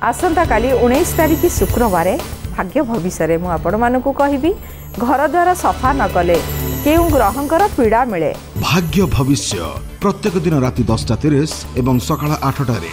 ଆସନ୍ତାକାଲି ଉଣେଇଶ ତାରିଖ ଶୁକ୍ରବାର ଭାଗ୍ୟ ଭବିଷ୍ୟରେ ମୁଁ ଆପଣମାନଙ୍କୁ କହିବି ଘରଦ୍ୱାର ସଫା ନ କଲେ କେଉଁ ଗ୍ରହଙ୍କର ପୀଡ଼ା ମିଳେ? ଭାଗ୍ୟ ଭବିଷ୍ୟ ପ୍ରତ୍ୟେକ ଦିନ ରାତି ଦଶଟା ତିରିଶ ଏବଂ ସକାଳ ଆଠଟାରେ